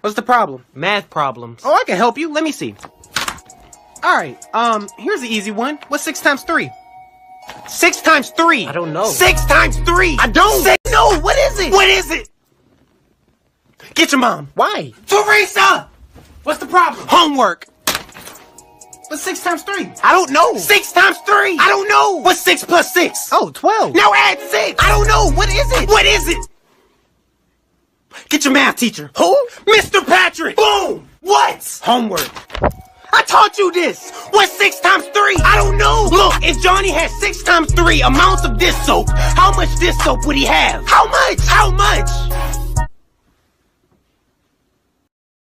What's the problem? Math problems. Oh, I can help you. Let me see. All right. Um, here's the easy one. What's six times three? Six times three. I don't know. Six times three. I don't. Six, no. What is it? What is it? Get your mom. Why? Teresa. What's the problem? Homework. What's six times three? I don't know. Six times three. I don't know. What's six plus six? Oh, 12. Now add six. I don't know. What is it? What is it? Get your math teacher. Who? Mr. Patrick. Boom. What? Homework. I taught you this. What's six times three? I don't know. Look, if Johnny had six times three amounts of this soap, how much this soap would he have? How much? How much?